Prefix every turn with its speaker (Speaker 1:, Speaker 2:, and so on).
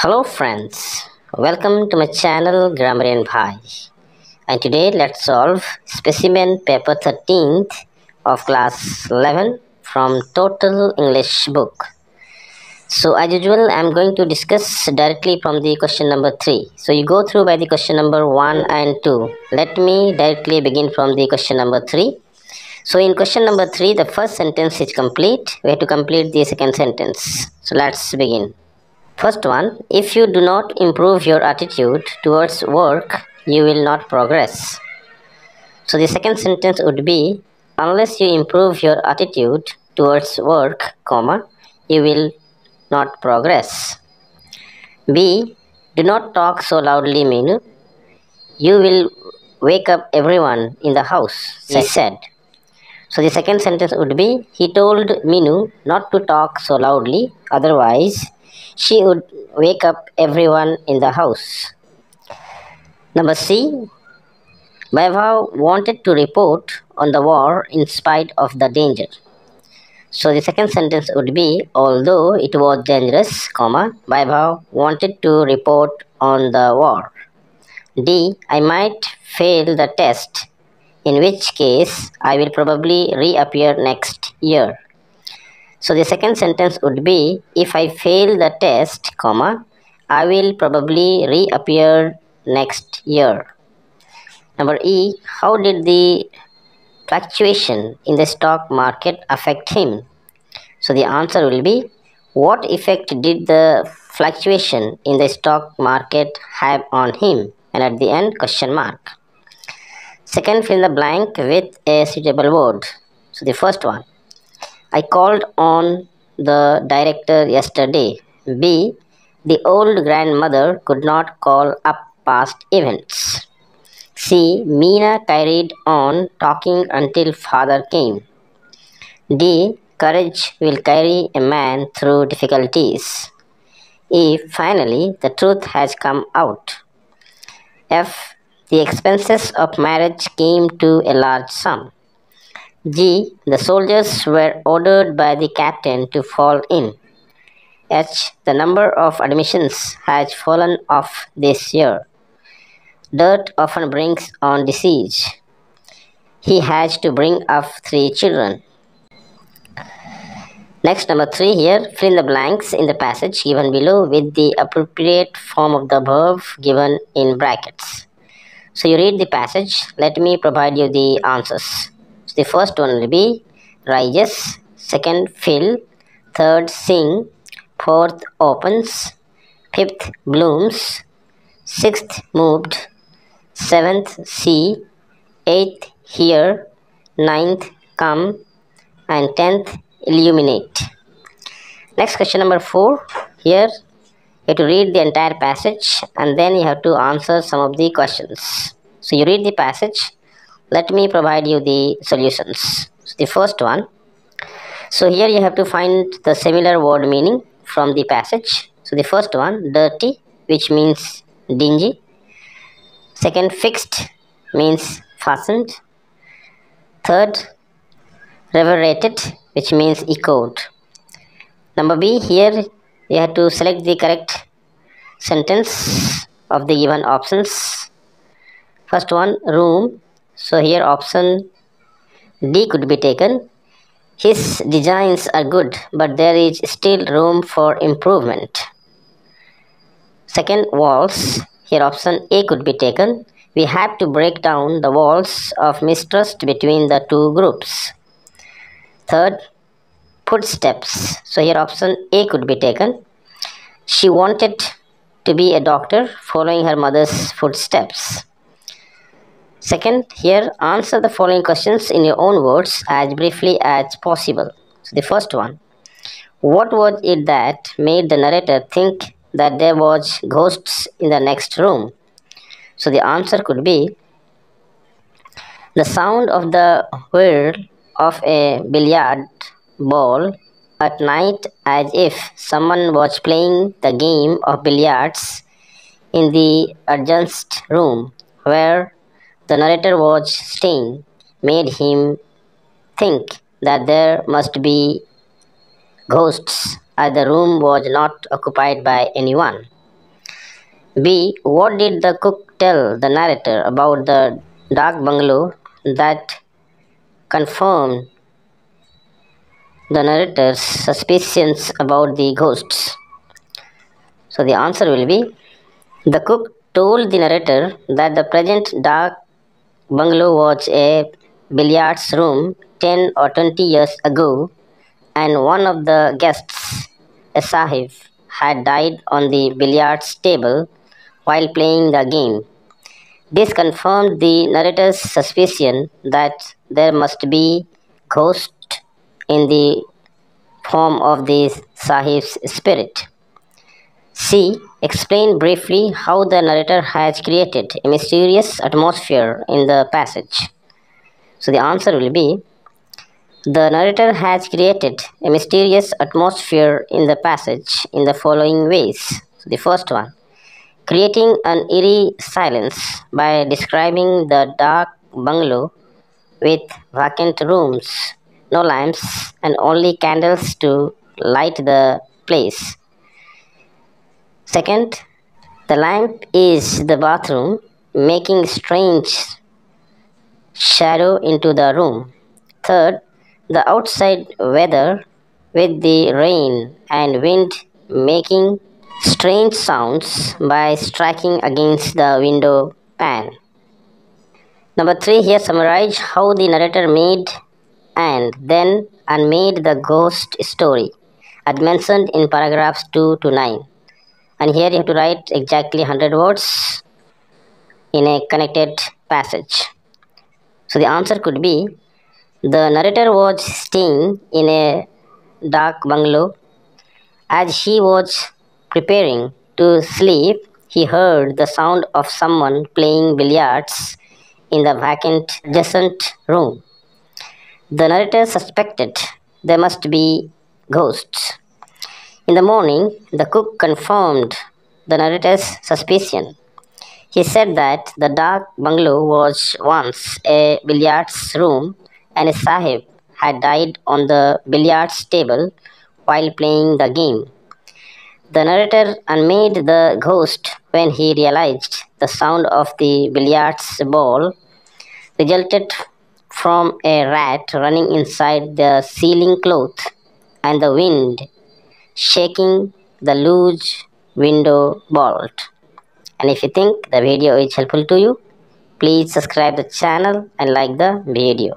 Speaker 1: Hello friends, welcome to my channel Grammarian Bhai. And today let's solve specimen paper 13th of class 11 from Total English book. So as usual I'm going to discuss directly from the question number 3. So you go through by the question number 1 and 2. Let me directly begin from the question number 3. So in question number 3 the first sentence is complete. We have to complete the second sentence. So let's begin. First one, if you do not improve your attitude towards work, you will not progress. So the second sentence would be, unless you improve your attitude towards work, comma, you will not progress. B, do not talk so loudly, Minu. You will wake up everyone in the house, he said. So the second sentence would be, he told Minu not to talk so loudly, otherwise she would wake up everyone in the house. Number C. Vaibhav wanted to report on the war in spite of the danger. So the second sentence would be, although it was dangerous, comma, Vaibhav wanted to report on the war. D. I might fail the test, in which case I will probably reappear next year. So the second sentence would be, if I fail the test, comma, I will probably reappear next year. Number E, how did the fluctuation in the stock market affect him? So the answer will be, what effect did the fluctuation in the stock market have on him? And at the end, question mark. Second, fill the blank with a suitable word. So the first one, I called on the director yesterday. B. The old grandmother could not call up past events. C. Meena carried on talking until father came. D. Courage will carry a man through difficulties. E. Finally, the truth has come out. F. The expenses of marriage came to a large sum. G. The soldiers were ordered by the captain to fall in. H. The number of admissions has fallen off this year. Dirt often brings on disease. He has to bring up three children. Next, number three here, fill in the blanks in the passage given below with the appropriate form of the verb given in brackets. So you read the passage. Let me provide you the answers. The first one will be rises, second fill, third sing, fourth opens, fifth blooms, sixth moved, seventh see, eighth hear, ninth come, and tenth illuminate. Next question number four. Here you have to read the entire passage and then you have to answer some of the questions. So you read the passage. Let me provide you the solutions. So the first one. So here you have to find the similar word meaning from the passage. So the first one, dirty, which means dingy. Second, fixed means fastened. Third, reverberated, which means echoed. Number B, here you have to select the correct sentence of the given options. First one, room. So here option D could be taken. His designs are good, but there is still room for improvement. Second, walls. Here option A could be taken. We have to break down the walls of mistrust between the two groups. Third, footsteps. So here option A could be taken. She wanted to be a doctor following her mother's footsteps. Second, here answer the following questions in your own words as briefly as possible. So the first one, what was it that made the narrator think that there was ghosts in the next room? So the answer could be the sound of the whir of a billiard ball at night as if someone was playing the game of billiards in the adjacent room where the narrator was staying made him think that there must be ghosts as the room was not occupied by anyone. B. What did the cook tell the narrator about the dark bungalow that confirmed the narrator's suspicions about the ghosts? So the answer will be the cook told the narrator that the present dark bungalow was a billiards room 10 or 20 years ago and one of the guests, a sahib, had died on the billiards table while playing the game. This confirmed the narrator's suspicion that there must be ghost in the form of the Sahib's spirit. C. Explain briefly how the narrator has created a mysterious atmosphere in the passage. So the answer will be the narrator has created a mysterious atmosphere in the passage in the following ways. So the first one creating an eerie silence by describing the dark bungalow with vacant rooms, no lamps, and only candles to light the place. Second, the lamp is the bathroom, making strange shadow into the room. Third, the outside weather with the rain and wind making strange sounds by striking against the window pane. Number three, here summarize how the narrator made and then unmade the ghost story as mentioned in paragraphs 2 to 9. And here you have to write exactly 100 words in a connected passage. So the answer could be the narrator was staying in a dark bungalow. As he was Preparing to sleep, he heard the sound of someone playing billiards in the vacant adjacent room. The narrator suspected there must be ghosts. In the morning, the cook confirmed the narrator's suspicion. He said that the dark bungalow was once a billiards room and a sahib had died on the billiards table while playing the game. The narrator unmade the ghost when he realized the sound of the billiards ball resulted from a rat running inside the ceiling cloth and the wind shaking the loose window bolt. And if you think the video is helpful to you, please subscribe the channel and like the video.